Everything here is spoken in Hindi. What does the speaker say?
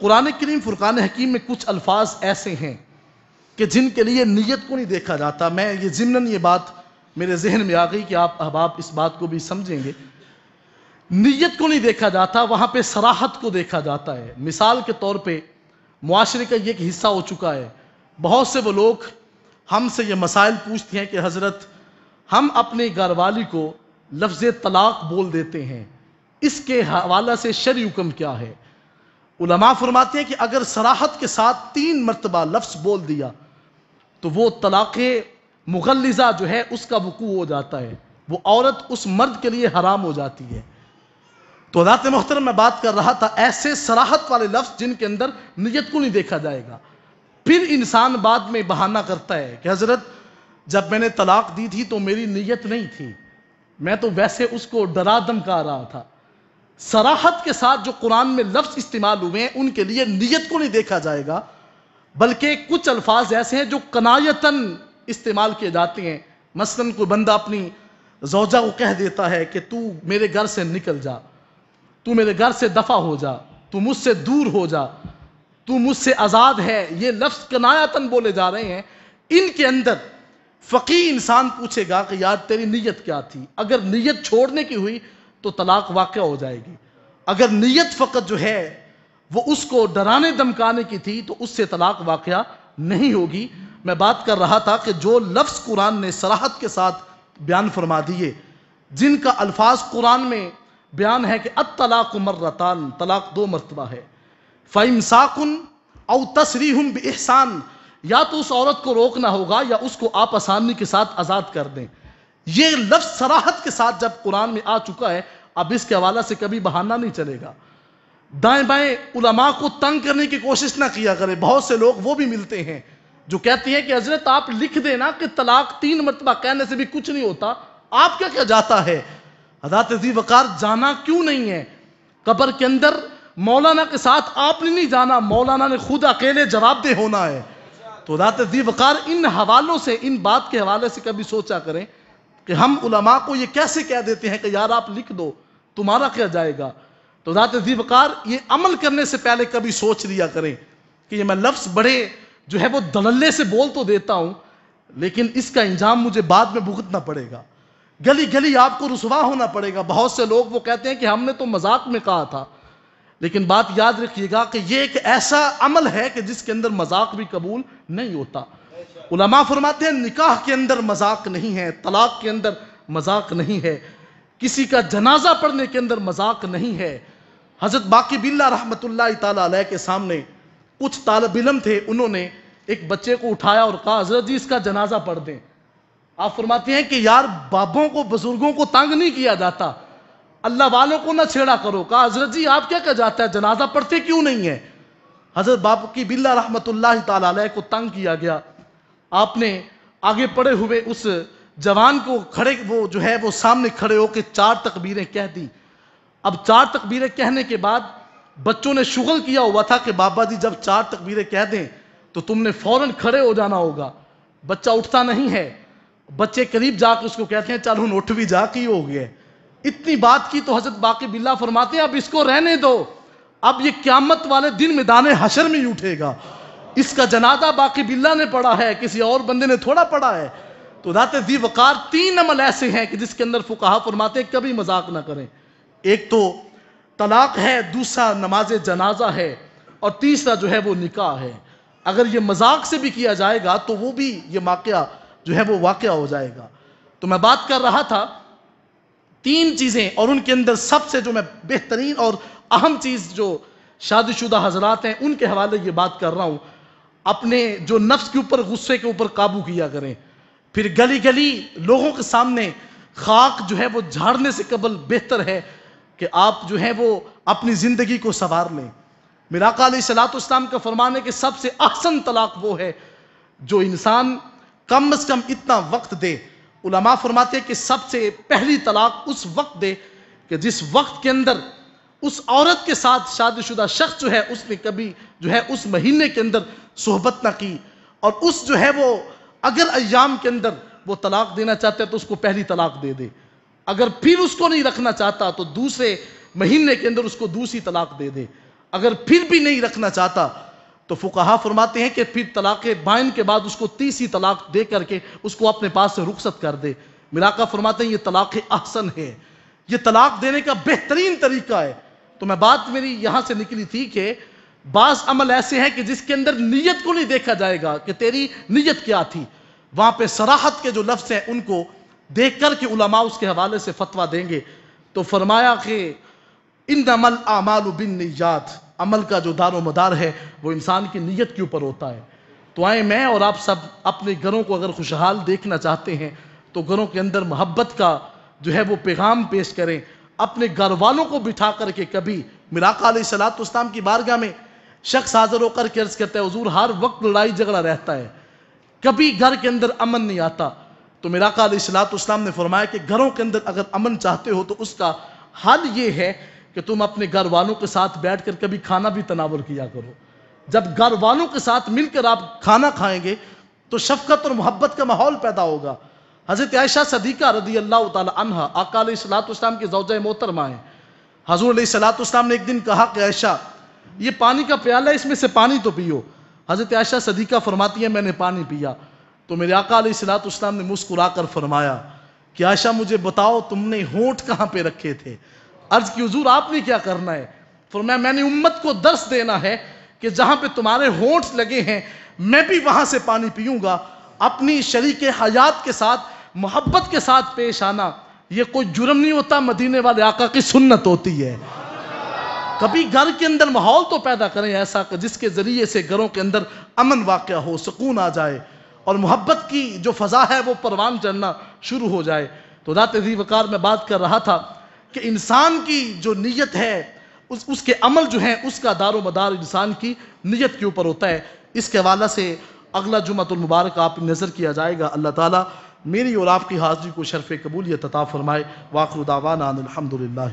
कुरान करीम फुरकान हकीम में कुछ अल्फाज ऐसे हैं कि जिनके लिए नीयत को नहीं देखा जाता। मैं ये ज़िमन ये बात मेरे जहन में आ गई कि आप अहबाब इस बात को भी समझेंगे। नीयत को नहीं देखा जाता, वहाँ पे सराहत को देखा जाता है। मिसाल के तौर पे मुआशरे का ये एक हिस्सा हो चुका है। बहुत से वो लोग हमसे ये मसाइल पूछते हैं कि, हज़रत, हम अपने घरवाली को लफ्ज़ तलाक बोल देते हैं। इसके हवाला से शरी हुक्म क्या है? उलमा फरमाते हैं कि अगर सराहत के साथ तीन मरतबा लफ्स बोल दिया तो वो तलाक़ मुगलिजा जो है, उसका वकू हो जाता है। वो औरत उस मर्द के लिए हराम हो जाती है। तो अदात मोहतरम, मैं बात कर रहा था, ऐसे सराहत वाले लफ्ज़ जिनके अंदर नीयत को नहीं देखा जाएगा। फिर इंसान बाद में बहाना करता है कि हज़रत, जब मैंने तलाक दी थी तो मेरी नीयत नहीं थी। मैं तो वैसे उसको डरा धमका रहा था। सराहत के साथ जो कुरान में लफ्ज़ इस्तेमाल हुए हैं, उनके लिए नीयत को नहीं देखा जाएगा, बल्कि कुछ अल्फाज ऐसे हैं जो कनायतन इस्तेमाल किए जाते हैं। मसलन कोई बंदा अपनी जोजा को कह देता है कि तू मेरे घर से निकल जा, तू मेरे घर से दफ़ा हो जा, तू मुझसे दूर हो जा, तू मुझसे आज़ाद है। ये लफ्ज़ कनायतन बोले जा रहे हैं। इनके अंदर फ़की इंसान पूछेगा कि यार तेरी नीयत क्या थी? अगर नीयत छोड़ने की हुई तो तलाक वाक़ हो जाएगी। अगर नीयत फ़कत जो है, वो उसको डराने धमकाने की थी तो उससे तलाक वाक़ नहीं होगी। मैं बात कर रहा था कि जो लफ्ज़ कुरान ने सराहत के साथ बयान फरमा दिए, जिनका अल्फाज कुरान में बयान है कि अत तलाक मर्रतान, तलाक दो मरतबा है। फ़ैमसाकुन औ तसरी एहसान या तो उस औरत को रोकना होगा या उसको आप आसानी के साथ आज़ाद कर दें। ये लफ्ज़ सराहत के साथ जब कुरान में आ चुका है, अब इसके हवाला से कभी बहाना नहीं चलेगा। दाएँ बाएँ उलमा को तंग करने की कोशिश ना किया करें। बहुत से लोग वो भी मिलते हैं जो कहते हैं कि, हज़रत, आप लिख देना कि तलाक तीन मरतबा कहने से भी कुछ नहीं होता। आप क्या क्या जाता है? हज़रत जी वकार, जाना क्यों नहीं है? कब्र के अंदर मौलाना के साथ आपने नहीं जाना। मौलाना ने खुद अकेले जवाबदेह होना है। तो हज़रत जी वकार, इन हवालों से, इन बात के हवाले से कभी सोचा करें कि हम उलमा को ये कैसे कह देते हैं कि यार आप लिख दो, तुम्हारा क्या जाएगा? तो हज़रत जी वकार ये अमल करने से पहले कभी सोच लिया करें कि ये मैं लफ्ज़ बड़े जो है वो दलल्ले से बोल तो देता हूँ, लेकिन इसका इंजाम मुझे बाद में भुगतना पड़ेगा। गली गली आपको रुसवा होना पड़ेगा। बहुत से लोग वो कहते हैं कि हमने तो मज़ाक में कहा था। लेकिन बात याद रखिएगा कि ये एक ऐसा अमल है कि जिसके अंदर मज़ाक भी कबूल नहीं होता। उलमा फरमाते हैं, निकाह के अंदर मज़ाक नहीं है, तलाक के अंदर मज़ाक नहीं है, किसी का जनाजा पढ़ने के अंदर मज़ाक नहीं है। हज़रत बाकी बिल्ला रहमत के सामने कुछ तालब इलम थे, उन्होंने एक बच्चे को उठाया और कहा, हज़रत जी, इसका जनाजा पढ़ दें। आप फरमाते हैं कि, यार बाबों को, बुज़ुर्गों को तंग नहीं किया जाता। अल्लाह वालों को ना छेड़ा करो। कहा, हज़रत जी, आप क्या कह जाता है? जनाजा पढ़ते क्यों नहीं है? हज़रत बाप की बिल्ला रहमत को तंग किया गया। आपने आगे पड़े हुए उस जवान को खड़े, वो जो है, वो सामने खड़े होकर चार तकबीरें कह दी। अब चार तकबीरें कहने के बाद बच्चों ने शुगल किया हुआ था कि बाबा जी, जब चार तकबीरें कह दें तो तुमने फ़ौरन खड़े हो जाना होगा। बच्चा उठता नहीं है। बच्चे करीब जाकर उसको कहते हैं, चल हूँ उठ भी जा, की हो गया? इतनी बात की तो हज़रत बाकी बिल्ला फरमाते हैं, अब इसको रहने दो। अब ये क्यामत वाले दिन मैदान हशर में उठेगा। इसका जनादा बाकी बिल्ला ने पढ़ा है, किसी और बंदे ने थोड़ा पढ़ा है। तो दाते दी वकार तीन अमल ऐसे हैं कि जिसके अंदर फुकाहा फरमाते कभी मज़ाक ना करें। एक तो तलाक है, दूसरा नमाज़ जनाजा है, और तीसरा जो है वो निकाह है। अगर ये मज़ाक से भी किया जाएगा तो वो भी ये वाक़ जो है वो वाक़ हो जाएगा। तो मैं बात कर रहा था, तीन चीज़ें, और उनके अंदर सबसे जो मैं बेहतरीन और अहम चीज़ जो शादीशुदा हजरात हैं, उनके हवाले ये बात कर रहा हूँ। अपने जो नफ्स के ऊपर, गुस्से के ऊपर काबू किया करें। फिर गली गली लोगों के सामने खाक जो है वो झाड़ने से कबल बेहतर है कि आप जो है वो अपनी ज़िंदगी को संवार लें। मिराका सलातम का फरमाने के सबसे अहसन तलाक वो है जो इंसान कम अज़ कम इतना वक्त दे। उलमा फरमाते कि सबसे पहली तलाक उस वक्त दे कि जिस वक्त के अंदर उस औरत के साथ शादीशुदा शख्स जो है उसने कभी जो है उस महीने के अंदर सोहबत ना की और उस जो है वो अगर अयाम के अंदर वो तलाक देना चाहते हैं तो उसको पहली तलाक दे दे। अगर फिर उसको नहीं रखना चाहता तो दूसरे महीने के अंदर उसको दूसरी तलाक दे दे। अगर फिर भी नहीं रखना चाहता तो फुकाहा फरमाते हैं कि फिर तलाक बाइन के बाद उसको तीसरी तलाक दे करके उसको अपने पास से रुखसत कर दे। मिलाका फरमाते हैं, ये तलाक अहसन है। ये तलाक देने का बेहतरीन तरीका है। तो मैं बात मेरी यहाँ से निकली थी कि बाज अमल ऐसे हैं कि जिसके अंदर नीयत को नहीं देखा जाएगा कि तेरी नीयत क्या थी। वहाँ पे सराहत के जो लफ्ज हैं, उनको देख कर के उलमा उसके हवाले से फतवा देंगे। तो फरमाया कि इन अमल आमाल बिन निजात अमल का जो दारो मदार है, वो इंसान की नीयत के ऊपर होता है। तो आए मैं और आप सब अपने घरों को अगर खुशहाल देखना चाहते हैं तो घरों के अंदर मोहब्बत का जो है, वो पैगाम पेश करें। अपने घर वालों को बिठा करके कभी मिलाका सलातम की बारगाह में शख्स हाजिर होकर के अर्ज़ करता है, हजूर, हर वक्त लड़ाई झगड़ा रहता है। कभी घर के अंदर अमन नहीं आता। तो मिलाका सलातम ने फरमाया कि घरों के अंदर अगर अमन चाहते हो तो उसका हल ये है कि तुम अपने घर वालों के साथ बैठ कर कभी खाना भी तनावर किया करो। जब घर वालों के साथ मिलकर आप खाना खाएँगे तो शफकत और मोहब्बत का माहौल पैदा होगा। हज़रत आयशा सदीका रदी अल्लाह तहा अकाल सलातम के जौजा मोहतरमा है। हजूर सलातम ने एक दिन कहा कि, आयशा ये पानी का प्याला है, इसमें से पानी तो पियो। हज़रत आयशा सदीका फरमाती है, मैंने पानी पिया। तो मेरे आका सलातम ने मुस्कुरा कर फरमाया कि आयशा, मुझे बताओ तुमने होंठ कहाँ पे रखे थे? अर्ज़ की, हजूर, आपने क्या करना है? फरमाया, मैंने उम्मत को दर्श देना है कि जहाँ पे तुम्हारे होंठ लगे हैं, मैं भी वहाँ से पानी पीऊँगा। अपनी शरीक हयात के साथ, मोहब्बत के साथ पेश आना यह कोई जुर्म नहीं होता। मदीने वाले आका की सुन्नत होती है। कभी घर के अंदर माहौल तो पैदा करें ऐसा कि जिसके ज़रिए से घरों के अंदर अमन वाक़ हो, सुकून आ जाए और मोहब्बत की जो फ़ज़ा है वो परवान चढ़ना शुरू हो जाए। तो रात वकार में बात कर रहा था कि इंसान की जो नीयत है, उस, उसके अमल जो है, उसका दारो मदार इंसान की नीयत के ऊपर होता है। इसके हवाला से अगला जुमतुल मुबारक आप नज़र किया जाएगा। अल्लाह ताला मेरी और आपकी हाजिरी को शरफ़ कबूलियत अता फ़रमाए। वाखरुदावान अलहमदिल्ला